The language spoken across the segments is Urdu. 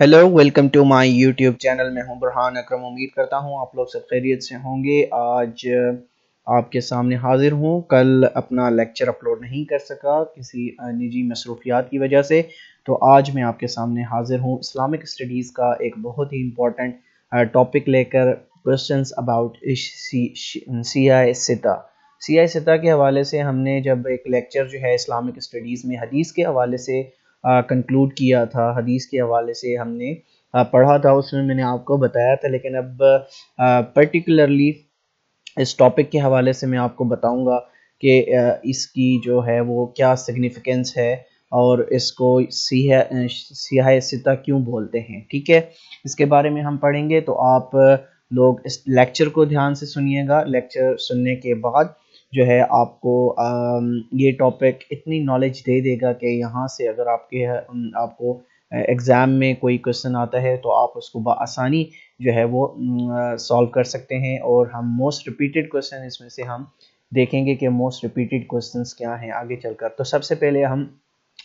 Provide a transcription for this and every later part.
Hello welcome to my YouTube channel میں ہوں برہان اکرم. امید کرتا ہوں آپ لوگ سب خیریت سے ہوں گے. آج آپ کے سامنے حاضر ہوں. کل اپنا لیکچر اپلوڈ نہیں کر سکا کسی نجی مصروفیات کی وجہ سے. تو آج میں آپ کے سامنے حاضر ہوں. اسلامک اسٹڈیز کا ایک بہت ہی امپورٹنٹ ٹاپک لے کر کوشچنس اباؤٹ سی آئی ستا سی آئی ستا کے حوالے سے ہم نے جب ایک لیکچر جو ہے اسلامک اسٹڈیز میں حدیث کے حوالے سے کنکلوڈ کیا تھا، حدیث کے حوالے سے ہم نے پڑھا تھا، اس میں میں نے آپ کو بتایا تھا، لیکن اب پرٹیکولرلی اس ٹاپک کے حوالے سے میں آپ کو بتاؤں گا کہ اس کی جو ہے وہ کیا سگنیفیکنس ہے اور اس کو سیاہ ستہ کیوں بولتے ہیں، ٹھیک ہے؟ اس کے بارے میں ہم پڑھیں گے تو آپ لوگ اس لیکچر کو دھیان سے سنیے گا لیکچر سننے کے بعد جو ہے آپ کو یہ ٹاپک اتنی نالج دے دے گا کہ یہاں سے اگر آپ کے ہاں، آپ کو ایگزام میں کوئی کوشچن آتا ہے تو آپ اس کو بآسانی جو ہے وہ سالو کر سکتے ہیں اور ہم موسٹ ریپیٹڈ کوشچن اس میں سے ہم دیکھیں گے کہ موسٹ ریپیٹڈ کوشچنس کیا ہیں آگے چل کر۔ تو سب سے پہلے ہم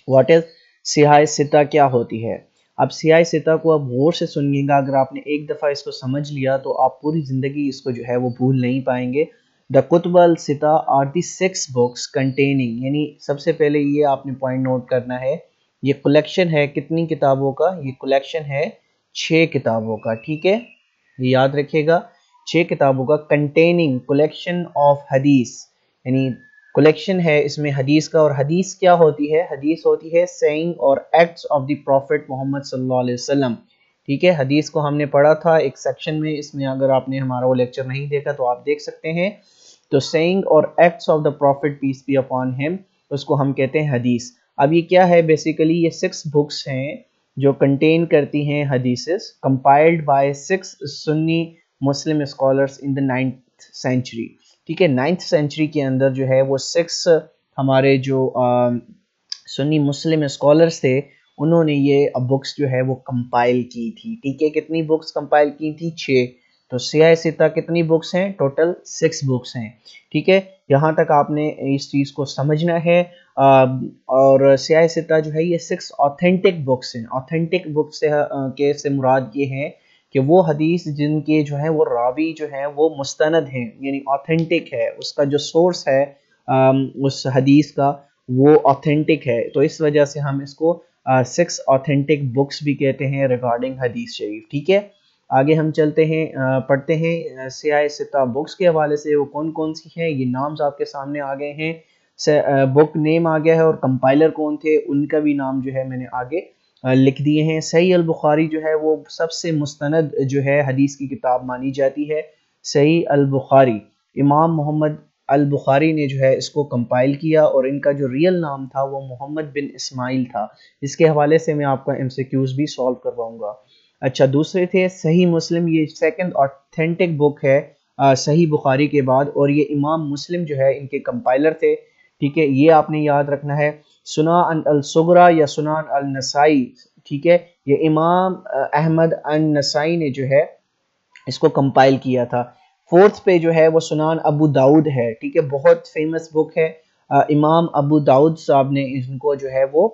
واٹ از سیاہ سطح کیا ہوتی ہے؟ اب سیاہ سطح کو اب غور سے سنیے گا۔ اگر آپ نے ایک دفعہ اس کو سمجھ لیا تو آپ پوری زندگی اس کو جو ہے وہ بھول نہیں پائیں گے۔ دا کتب السطا are the six books containing یعنی سب سے پہلے یہ آپ نے پوائنٹ نوٹ کرنا ہے یہ کلیکشن ہے کتنی کتابوں کا یہ کلیکشن ہے چھ کتابوں کا ٹھیک ہے یہ یاد رکھیے گا چھ کتابوں کا کنٹیننگ کلیکشن آف حدیث یعنی کلیکشن ہے اس میں حدیث کا اور حدیث کیا ہوتی ہے حدیث ہوتی ہے سینگ اور acts of the prophet Muhammad صلی اللہ علیہ وسلم ٹھیک ہے حدیث کو ہم نے پڑھا تھا ایک سیکشن میں اس میں اگر آپ نے ہمارا وہ لیکچر نہیں دیکھا تو آپ دیکھ سکتے ہیں تو سینگ اور acts of the prophet peace be upon ہم اس کو ہم کہتے ہیں حدیث اب یہ کیا ہے بیسیکلی یہ سکس بکس ہیں جو کنٹین کرتی ہیں حدیثز compiled by six Sunni Muslim scholars in the ninth century ٹھیک ہے نائنتھ سینچری کے اندر جو ہے وہ سکس ہمارے جو سنی مسلم اسکالرس تھے انہوں نے یہ بکس جو ہے وہ کمپائل کی تھی ٹھیک ہے کتنی بکس کمپائل کی تھی چھ تو سیاہ سطح کتنی بکس ہیں؟ ٹوٹل سکس بکس ہیں۔ ٹھیک ہے؟ یہاں تک آپ نے اس چیز کو سمجھنا ہے۔ اور سیاہ سطح جو ہے، یہ سکس آتھینٹک بکس ہیں۔ آتھینٹک بکس کے سے مراد یہ ہیں کہ وہ حدیث جن کے جو ہیں، وہ راوی جو ہیں، وہ مستند ہیں۔ یعنی آتھینٹک ہے۔ اس کا جو سورس ہے اس حدیث کا، وہ آتھینٹک ہے۔ تو اس وجہ سے ہم اس کو سکس آتھینٹک بکس بھی کہتے ہیں ریگارڈنگ حدیث شریف۔ ٹھیک ہے؟ آگے ہم چلتے ہیں پڑھتے ہیں سیاہ ستہ بکس کے حوالے سے وہ کون کون سی ہیں، یہ نامز آپ کے سامنے آ گئے ہیں۔ بک نیم آ گیا ہے اور کمپائلر کون تھے، ان کا بھی نام جو ہے میں نے آگے لکھ دیے ہیں۔ صحیح البخاری جو ہے وہ سب سے مستند جو ہے حدیث کی کتاب مانی جاتی ہے۔ صحیح البخاری، امام محمد البخاری نے جو ہے اس کو کمپائل کیا اور ان کا جو ریئل نام تھا وہ محمد بن اسماعیل تھا۔ اس کے حوالے سے میں آپ کا ایم سی کیوز بھی سالو کرواؤں گا۔ اچھا دوسرے تھے، صحیح مسلم، یہ سیکنڈ آتھینٹک بک ہے صحیح بخاری کے بعد، اور یہ امام مسلم جو ہے، ان کے کمپائلر تھے، ٹھیک ہے، یہ آپ نے یاد رکھنا ہے۔ سنان الصغرا یا سنان النسائی، ٹھیک ہے، یہ امام احمد النسائی نے جو ہے، اس کو کمپائل کیا تھا۔ فورتھ پہ جو ہے، وہ سنان ابو داؤد ہے، ٹھیک ہے، بہت فیمس بک ہے۔ امام ابو داؤد صاحب نے ان کو جو ہے، وہ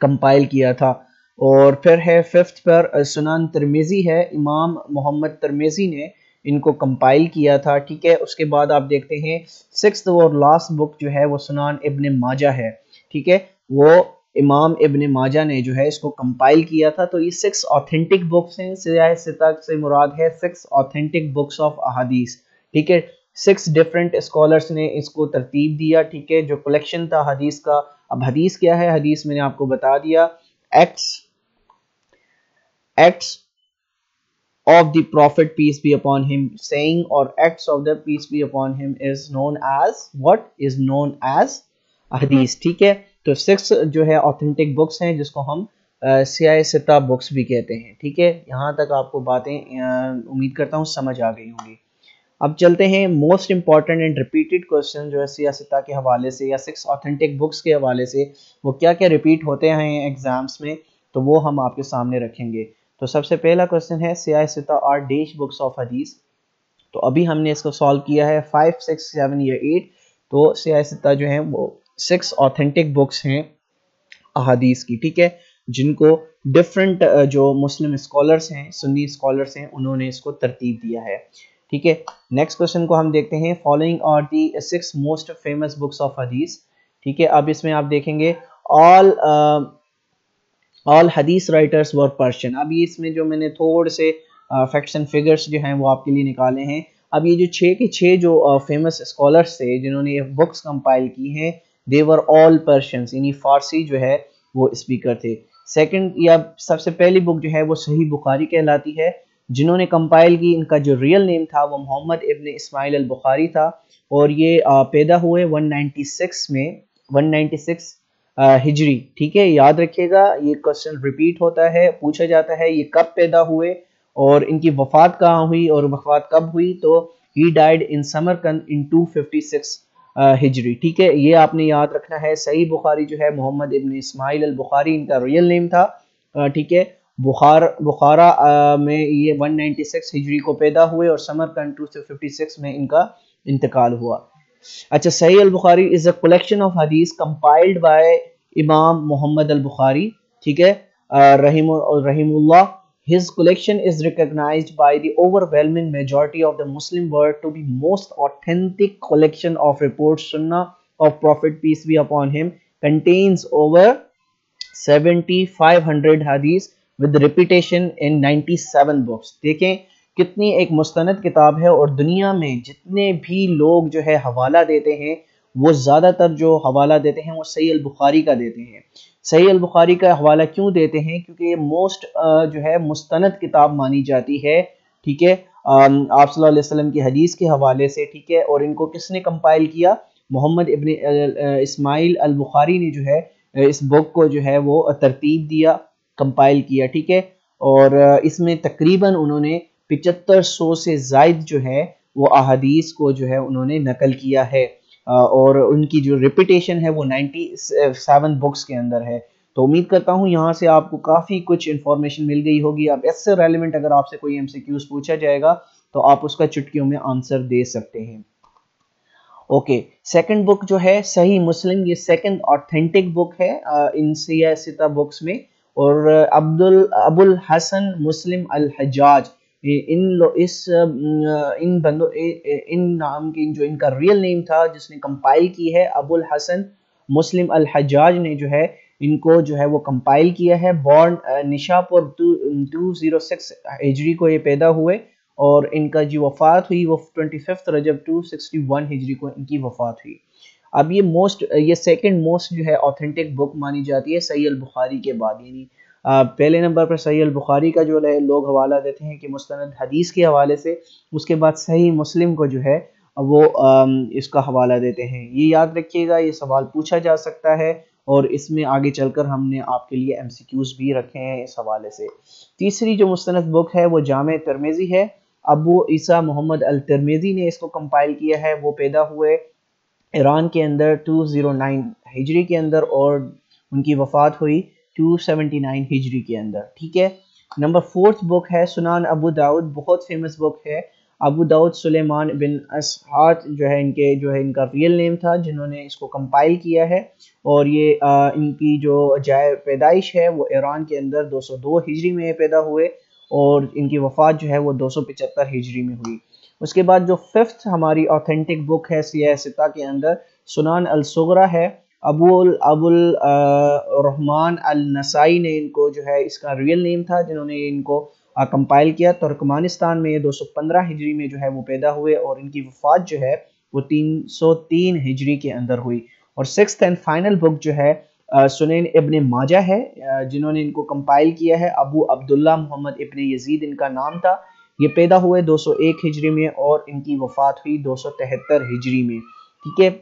کمپائل کیا تھا۔ اور پھر ہے ففتھ پر سنان ترمیزی ہے۔ امام محمد ترمیزی نے ان کو کمپائل کیا تھا، ٹھیک ہے؟ اس کے بعد آپ دیکھتے ہیں سکس اور لاسٹ بک جو ہے وہ سنان ابن ماجہ ہے، ٹھیک ہے؟ وہ امام ابن ماجہ نے جو ہے اس کو کمپائل کیا تھا۔ تو یہ سکس آتھینٹک بکس ہیں، سیاہ ستاق سے مراد ہے سکس آتھینٹک بکس آف احادیث ٹھیک ہے؟ سکس ڈیفرنٹ اسکالرس نے اس کو ترتیب دیا، ٹھیک ہے؟ جو کلیکشن تھا حدیث کا۔ اب حدیث کیا ہے؟ حدیث میں نے آپ کو بتا دیا۔ Acts acts of the prophet peace be upon him saying or acts of the peace be upon him is known as what? Is known as حدیث ٹھیک ہے؟ تو سکس جو ہے آتھنٹک بکس ہیں جس کو ہم سیاہ ستہ بکس بھی کہتے ہیں. ٹھیک ہے؟ یہاں تک آپ کو باتیں امید کرتا ہوں سمجھ آ گئی ہوں گی۔ اب چلتے ہیں most important and repeated question جو ہے سیاہ ستہ کے حوالے سے یا سکس آتھنٹک بکس کے حوالے سے وہ کیا کیا ریپیٹ ہوتے ہیں ایگزامس میں تو وہ ہم آپ کے سامنے رکھیں گے۔ تو سب سے پہلا کوشچن ہے سیاہ ستہ are dash books of hadith تو ابھی ہم نے اس کو سالو کیا ہے 5 6 7 یا 8 تو سیاہ ستہ جو ہیں وہ سکس آتھنٹک بکس ہیں احادیث کی، ٹھیک ہے؟ جن کو ڈفرنٹ جو مسلم اسکالرس ہیں، سنی اسکالرس ہیں، انہوں نے اس کو ترتیب دیا ہے۔ ٹھیک ہے؟ نیکسٹ کوشچن کو ہم دیکھتے ہیں. Following are the six most famous books of حدیث ٹھیک ہے؟ اب اس میں آپ دیکھیں گے. آل آل حدیث رائٹرس ور پرشن اب اس میں جو میں نے تھوڑے سے فیکٹس اینڈ فگرس جو ہیں وہ آپ کے لیے نکالے ہیں. اب یہ جو چھ کے چھ جو uh, فیمس اسکالرس تھے، جنہوں نے یہ بکس کمپائل کی ہیں دیور آل پرشنس یعنی فارسی جو ہے وہ اسپیکر تھے. سیکنڈ یا سب سے پہلی بک جو ہے وہ صحیح بخاری کہلاتی ہے. جنہوں نے کمپائل کی، ان کا جو ریئل نیم تھا وہ محمد ابن اسماعیل البخاری تھا اور یہ پیدا ہوئے 196 میں 196 ہجری، ٹھیک ہے؟ یاد رکھیے گا، یہ کوشچن ریپیٹ ہوتا ہے، پوچھا جاتا ہے یہ کب پیدا ہوئے اور ان کی وفات کہاں ہوئی اور وفات کب ہوئی؟ تو ہی ڈائڈ ان سمرکند ان 256 ہجری، ٹھیک ہے؟ یہ آپ نے یاد رکھنا ہے، صحیح بخاری جو ہے، محمد ابن اسماعیل البخاری، ان کا ریئل نیم تھا ٹھیک ہے؟ بخار بخارا میں یہ 196 ہجری کو پیدا ہوئے اور سمرکند 256 میں ان کا انتقال ہوا اچھا صحیح البخاری is a collection of hadith compiled by امام محمد البخاری ٹھیک ہے رحیم رحیم اللہ his collection is recognized by the overwhelming majority of the Muslim world to be most authentic collection of reports sunnah of Prophet peace be upon him contains over 7500 hadith with repetition in 97 books. دیکھیں کتنی ایک مستند کتاب ہے اور دنیا میں جتنے بھی لوگ جو ہے حوالہ دیتے ہیں، وہ زیادہ تر جو حوالہ دیتے ہیں وہ صحیح البخاری کا دیتے ہیں۔ صحیح البخاری کا حوالہ کیوں دیتے ہیں؟ کیونکہ یہ موسٹ جو ہے مستند کتاب مانی جاتی ہے، ٹھیک ہے؟ آپ صلی اللہ علیہ وسلم کی حدیث کے حوالے سے، ٹھیک ہے؟ اور ان کو کس نے کمپائل کیا؟ محمد ابن اسماعیل البخاری نے جو ہے، اس بک کو جو ہے وہ ترتیب دیا۔ کمپائل کیا، ٹھیک ہے؟ اور اس میں تقریباً انہوں نے پچہتر سو سے زائد جو ہے وہ احادیث کو جو ہے انہوں نے نقل کیا ہے۔ اور ان کی جو ریپیٹیشن ہے وہ نائنٹی سیون بکس کے اندر ہے۔ تو امید کرتا ہوں یہاں سے آپ کو کافی کچھ انفارمیشن مل گئی ہوگی۔ اب اس سے ریلیونٹ اگر آپ سے کوئی ایم سی کیوز پوچھا جائے گا تو آپ اس کا چٹکیوں میں آنسر دے سکتے ہیں۔ اوکے سیکنڈ بک جو ہے صحیح مسلم، یہ سیکنڈ آتھینٹک بک ہے ان سیاستہ بکس میں۔ اور عبد ابو الحسن مسلم الحجاج ان لو اس ان بندوں ان نام کی جو ان کا ریل نیم تھا، جس نے کمپائل کی ہے ابو الحسن مسلم الحجاج نے جو ہے، ان کو جو ہے وہ کمپائل کیا ہے born Nishapur two zero six ہجری کو یہ پیدا ہوئے، اور ان کا جو وفات ہوئی، وہ ٹوئنٹی ففتھ رجب ٹو سکسٹی ون ہجری کو ان کی وفات ہوئی۔ اب یہ موسٹ یہ سیکنڈ موسٹ جو ہے آتھینٹک بک مانی جاتی ہے سید البخاری کے بعد یعنی پہلے نمبر پر صحیح البخاری کا جو ہے، لوگ حوالہ دیتے ہیں کہ مستند حدیث کے حوالے سے، اس کے بعد صحیح مسلم کو جو ہے، وہ اس کا حوالہ دیتے ہیں۔ یہ یاد رکھیے گا، یہ سوال پوچھا جا سکتا ہے اور اس میں آگے چل کر ہم نے آپ کے لیے ایم سی کیوز بھی رکھے ہیں اس حوالے سے۔ تیسری جو مستند بک ہے، وہ جامع ترمیزی ہے۔ ابو عیسیٰ محمد الترمیزی نے اس کو کمپائل کیا ہے۔ وہ پیدا ہوئے ایران کے اندر 209 ہجری کے اندر اور ان کی وفات ہوئی 279 ہجری کے اندر، ٹھیک ہے؟ نمبر فورتھ بک ہے، سنان ابو داؤد، بہت فیمس بک ہے۔ ابو داؤد سلیمان بن اسحات جو ہے، ان کے جو ہے، ان کا ریئل نیم تھا، جنہوں نے اس کو کمپائل کیا ہے۔ اور یہ ان کی جو جائے پیدائش ہے، وہ ایران کے اندر دو سو دو ہجری میں پیدا ہوئے اور ان کی وفات جو ہے، وہ دو سو پچہتر ہجری میں ہوئی۔ اس کے بعد جو ففتھ ہماری آتھینٹک بک ہے سیاستہ کے اندر، سنان الصغرہ ہے۔ ابو ابو الرحمن النسائی نے ان کو جو ہے، اس کا ریئل نیم تھا، جنہوں نے ان کو کمپائل کیا۔ ترکمانستان میں یہ دو سو پندرہ ہجری میں جو ہے، وہ پیدا ہوئے اور ان کی وفات جو ہے، وہ تین سو تین ہجری کے اندر ہوئی۔ اور سکس اینڈ فائنل بک جو ہے سنین ابن ماجہ ہے جنہوں نے ان کو کمپائل کیا ہے۔ ابو عبداللہ محمد ابن یزید ان کا نام تھا۔ یہ پیدا ہوئے دو سو ایک ہجری میں اور ان کی وفات ہوئی دو سو تہتر ہجری میں۔ ٹھیک ہے۔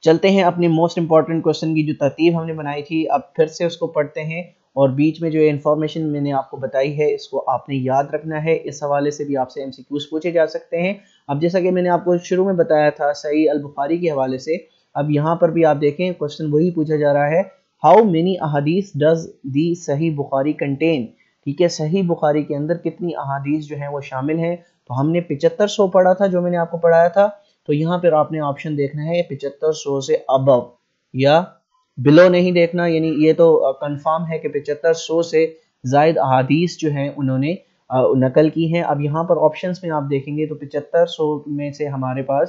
چلتے ہیں اپنی موسٹ امپورٹنٹ کوشچن کی جو ترتیب ہم نے بنائی تھی۔ اب پھر سے اس کو پڑھتے ہیں اور بیچ میں جو انفارمیشن میں نے آپ کو بتائی ہے، اس کو آپ نے یاد رکھنا ہے۔ اس حوالے سے بھی آپ سے ایم سی کیوز پوچھے جا سکتے ہیں۔ اب جیسا کہ میں نے آپ کو شروع میں بتایا تھا صحیح البخاری کے حوالے سے، اب یہاں پر بھی آپ دیکھیں کوشچن وہی پوچھا جا رہا ہے ہاؤ مینی احادیث ڈز دی صحیح بخاری کنٹین ٹھیک ہے، صحیح بخاری کے اندر کتنی احادیث جو ہیں وہ شامل ہیں۔ تو ہم نے پچہتر سو پڑھا تھا جو میں نے آپ کو پڑھایا تھا۔ تو یہاں پر آپ نے آپشن دیکھنا ہے پچہتر سو سے ابو یا بلو نہیں دیکھنا۔ یعنی یہ تو کنفرم ہے کہ پچہتر سو سے زائد احادیث جو ہیں انہوں نے نقل کی ہیں۔ اب یہاں پر آپشنز میں آپ دیکھیں گے تو پچہتر سو میں سے ہمارے پاس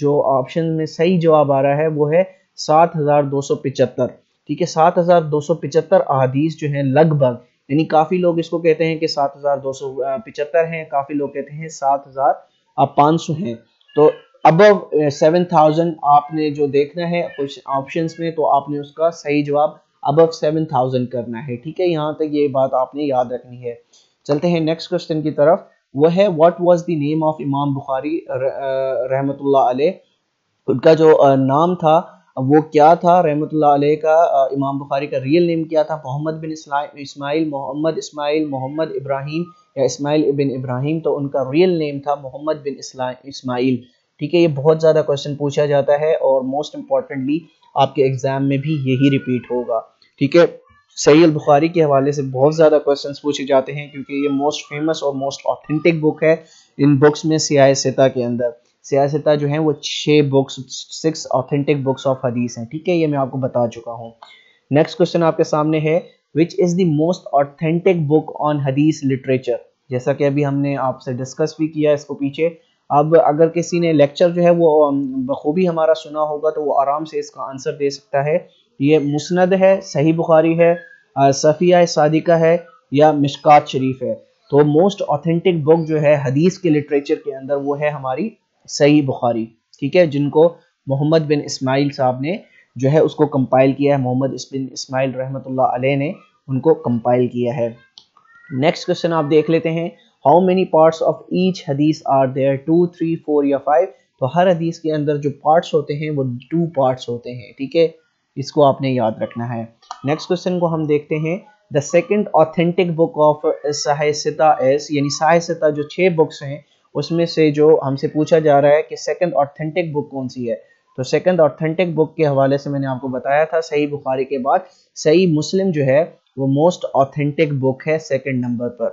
جو آپشن میں صحیح جواب آ رہا ہے وہ ہے سات ہزار دو سو پچہتر۔ ٹھیک ہے، سات ہزار دو سو پچہتر احادیث جو ہیں لگ بھگ یعنی کافی لوگ اس کو کہتے ہیں کہ سات ہزار دو سو پچہتر ہیں، کافی لوگ کہتے ہیں سات ہزار پانچ سو ہیں۔ تو ابو سیون تھاؤزینڈ آپ نے جو دیکھنا ہے، کچھ آپشنز میں تو آپ نے اس کا صحیح جواب ابو سیون تھاؤزینڈ کرنا ہے۔ ٹھیک ہے، یہاں تک یہ بات آپ نے یاد رکھنی ہے۔ چلتے ہیں نیکسٹ کوشچن کی طرف۔ وہ ہے what was the name of امام بخاری رحمۃ اللہ علیہ؟ ان کا جو eh, نام تھا وہ کیا تھا؟ رحمۃ اللہ علیہ کا امام بخاری کا ریئل نیم کیا تھا؟ محمد بن اسماعیل محمد اسماعیل محمد ابراہیم یا اسماعیل بن ابراہیم؟ تو ان کا ریئل نیم تھا محمد بن اسماعیل۔ ٹھیک ہے، یہ بہت زیادہ کوشچن پوچھا جاتا ہے اور موسٹ امپورٹنٹلی آپ کے ایگزام میں بھی یہی ریپیٹ ہوگا۔ ٹھیک ہے، صحیح البخاری کے حوالے سے بہت زیادہ کوشچنس پوچھے جاتے ہیں کیونکہ یہ موسٹ فیمس اور موسٹ آتھینٹک بک ہے۔ ان بکس میں سیاہ ستا کے اندر۔ سیاہ ستا جو ہیں وہ چھ books six authentic books of حدیث ہیں، ٹھیک ہے؟ یہ میں آپ کو بتا چکا ہوں۔ نیکسٹ کوشچن آپ کے سامنے ہے وچ از دی موسٹ آتھینٹک بک آن حدیث لٹریچر جیسا کہ ابھی ہم نے آپ سے ڈسکس بھی کیا اس کو پیچھے۔ اب اگر کسی نے لیکچر جو ہے وہ بخوبی ہمارا سنا ہوگا تو وہ آرام سے اس کا آنسر دے سکتا ہے۔ یہ مسند ہے، صحیح بخاری ہے صفیہ صادقہ ہے یا مشکات شریف ہے۔ تو موسٹ آتھینٹک بک جو ہے، حدیث کے لٹریچر کے اندر وہ ہے ہماری صحیح بخاری، ٹھیک ہے، جن کو محمد بن اسماعیل صاحب نے جو ہے اس کو کمپائل کیا ہے، محمد بن اسماعیل رحمۃ اللہ علیہ نے ان کو کمپائل کیا ہے۔ نیکسٹ کوشچن آپ دیکھ لیتے ہیں how many parts of each حدیث are there two three four یا فائیو تو ہر حدیث کے اندر جو پارٹس ہوتے ہیں، وہ ٹو پارٹس ہوتے ہیں، ٹھیک ہے؟ اس کو آپ نے یاد رکھنا ہے۔ نیکسٹ کوشچن کو ہم دیکھتے ہیں the second authentic book of ستا ایس یعنی ستا جو چھ بکس ہیں اس میں سے جو ہم سے پوچھا جا رہا ہے کہ سیکنڈ آتھینٹک بک کون سی ہے؟ تو سیکنڈ آتھینٹک بک کے حوالے سے میں نے آپ کو بتایا تھا، صحیح بخاری کے بعد صحیح مسلم جو ہے وہ موسٹ آتھینٹک بک ہے سیکنڈ نمبر پر۔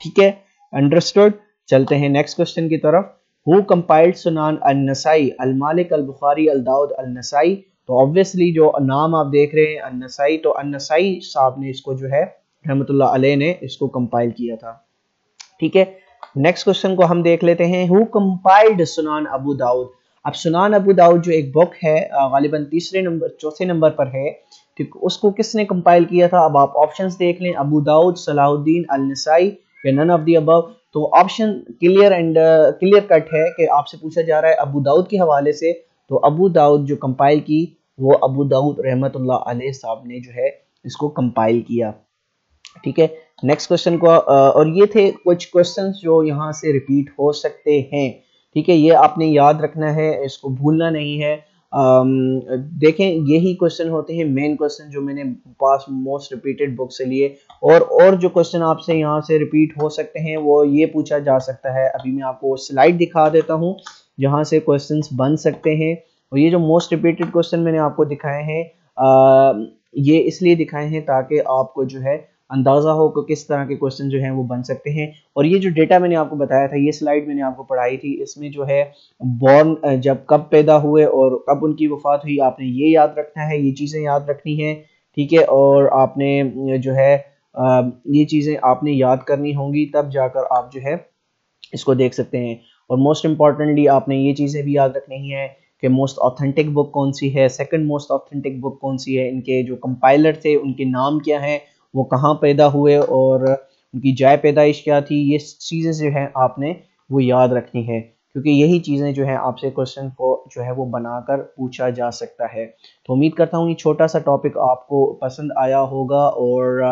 ٹھیک ہے؟ انڈرسٹوڈ چلتے ہیں نیکسٹ کوشچن کی طرف۔ ہو کمپائلڈ سنان النسائی المالک البخاری الداود النسائی تو obviously جو نام آپ دیکھ رہے ہیں النسائی تو النسائی صاحب نے اس کو جو ہے رحمت اللہ علیہ نے اس کو کمپائل کیا تھا۔ ٹھیک ہے؟ نیکسٹ کوشچن کو ہم دیکھ لیتے ہیں. ہو کمپائلڈ سنان ابو داؤد اب سنان ابو داؤد جو ایک بک ہے غالباً تیسرے نمبر، چوتھے نمبر پر ہے. ٹھیک، اس کو کس نے کمپائل کیا تھا؟ اب آپ آپشنز دیکھ لیں. ابو داؤد صلاح الدین النسائی یا نن آف دی ابو تو option clear and clear cut ہے کہ آپ سے پوچھا جا رہا ہے ابو داؤد کے حوالے سے. تو ابو داؤد جو کمپائل کی، وہ ابو داؤد رحمت اللہ علیہ صاحب نے جو ہے اس کو کمپائل کیا. ٹھیک ہے؟ نیکسٹ کوشچن کو اور یہ تھے کچھ کوشچنس جو یہاں سے ریپیٹ ہو سکتے ہیں۔ ٹھیک ہے، یہ آپ نے یاد رکھنا ہے، اس کو بھولنا نہیں ہے۔ دیکھیں، یہی کوشچن ہوتے ہیں مین کوشچن جو میں نے پاس موسٹ ریپیٹڈ بک سے لیے۔ اور اور جو کوشچن آپ سے یہاں سے ریپیٹ ہو سکتے ہیں، وہ یہ پوچھا جا سکتا ہے۔ ابھی میں آپ کو سلائڈ دکھا دیتا ہوں، جہاں سے کوشچنس بن سکتے ہیں۔ اور یہ جو موسٹ ریپیٹڈ کوشچن میں نے آپ کو دکھائے ہیں یہ اس لیے دکھائے ہیں تاکہ آپ کو جو ہے اندازہ ہو کہ کس طرح کے کوشچن جو ہیں وہ بن سکتے ہیں۔ اور یہ جو ڈیٹا میں نے آپ کو بتایا تھا، یہ سلائیڈ میں نے آپ کو پڑھائی تھی، اس میں جو ہے بورن جب کب پیدا ہوئے اور کب ان کی وفات ہوئی، آپ نے یہ یاد رکھنا ہے، یہ چیزیں یاد رکھنی ہیں، ٹھیک ہے؟ اور آپ نے جو ہے یہ چیزیں آپ نے یاد کرنی ہوں گی، تب جا کر آپ جو ہے اس کو دیکھ سکتے ہیں۔ اور موسٹ امپورٹنٹلی آپ نے یہ چیزیں بھی یاد رکھنی ہیں کہ موسٹ آتھینٹک بک کون سی ہے سیکنڈ موسٹ آتھینٹک بک کون سی ہے، ان کے جو کمپائلر تھے، ان کے نام کیا ہیں وہ کہاں پیدا ہوئے اور ان کی جائے پیدائش کیا تھی، یہ چیزیں جو ہیں آپ نے وہ یاد رکھنی ہے کیونکہ یہی چیزیں جو ہیں آپ سے کوشچن کو جو ہے وہ بنا کر پوچھا جا سکتا ہے۔ تو امید کرتا ہوں یہ چھوٹا سا ٹاپک آپ کو پسند آیا ہوگا اور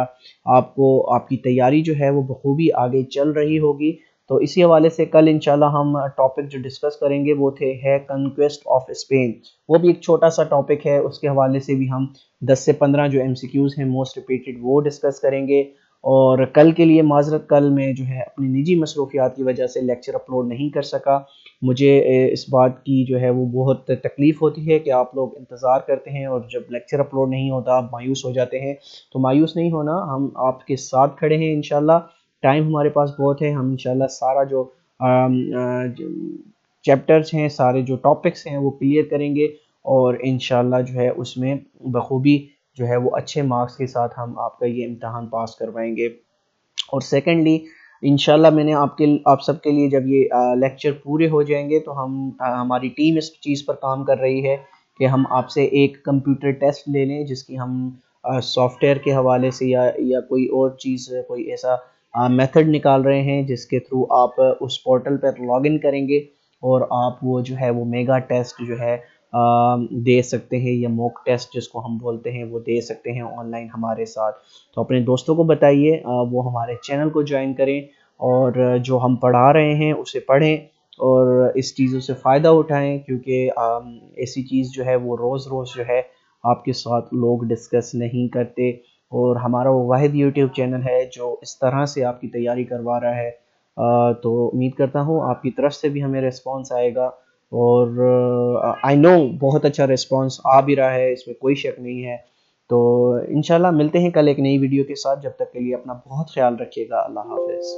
آپ کو، آپ کی تیاری جو ہے وہ بخوبی آگے چل رہی ہوگی۔ تو اسی حوالے سے کل انشاءاللہ ہم ٹاپک جو ڈسکس کریں گے وہ تھے ہے کنکویسٹ آف اسپین وہ بھی ایک چھوٹا سا ٹاپک ہے، اس کے حوالے سے بھی ہم دس سے پندرہ جو ایم سی کیوز ہیں موسٹ ریپیٹڈ وہ ڈسکس کریں گے۔ اور کل کے لیے معذرت، کل میں جو ہے اپنی نجی مصروفیات کی وجہ سے لیکچر اپلوڈ نہیں کر سکا۔ مجھے اس بات کی جو ہے وہ بہت تکلیف ہوتی ہے کہ آپ لوگ انتظار کرتے ہیں اور جب لیکچر اپلوڈ نہیں ہوتا، آپ مایوس ہو جاتے ہیں۔ تو مایوس نہیں ہونا، ہم آپ کے ساتھ کھڑے ہیں انشاءاللہ۔ ٹائم ہمارے پاس بہت ہے۔ ہم انشاءاللہ سارا جو چیپٹرز ہیں، سارے جو ٹاپکس ہیں، وہ کلیئر کریں گے اور انشاءاللہ جو ہے اس میں بخوبی جو ہے وہ اچھے مارکس کے ساتھ ہم آپ کا یہ امتحان پاس کروائیں گے۔ اور سیکنڈلی انشاءاللہ میں نے آپ کے، آپ سب کے لیے جب یہ لیکچر پورے ہو جائیں گے تو ہم ہماری ٹیم اس چیز پر کام کر رہی ہے کہ ہم آپ سے ایک کمپیوٹر ٹیسٹ لے لیں، جس کی ہم سافٹ ویئر کے حوالے سے یا یا کوئی اور چیز، کوئی ایسا میتھڈ نکال رہے ہیں جس کے تھرو آپ اس پورٹل پر لاگ ان کریں گے اور آپ وہ جو ہے وہ میگا ٹیسٹ جو ہے دے سکتے ہیں یا موک ٹیسٹ جس کو ہم بولتے ہیں وہ دے سکتے ہیں آن لائن ہمارے ساتھ۔ تو اپنے دوستوں کو بتائیے وہ ہمارے چینل کو جوائن کریں اور جو ہم پڑھا رہے ہیں اسے پڑھیں اور اس چیزوں سے فائدہ اٹھائیں کیونکہ ایسی چیز جو ہے وہ روز روز جو ہے آپ کے ساتھ لوگ ڈسکس نہیں کرتے۔ اور ہمارا وہ واحد یوٹیوب چینل ہے جو اس طرح سے آپ کی تیاری کروا رہا ہے تو امید کرتا ہوں آپ کی طرف سے بھی ہمیں ریسپانس آئے گا اور آئی نو بہت اچھا ریسپانس آ بھی رہا ہے، اس میں کوئی شک نہیں ہے۔ تو انشاءاللہ ملتے ہیں کل ایک نئی ویڈیو کے ساتھ۔ جب تک کے لیے اپنا بہت خیال رکھیے گا۔ اللہ حافظ۔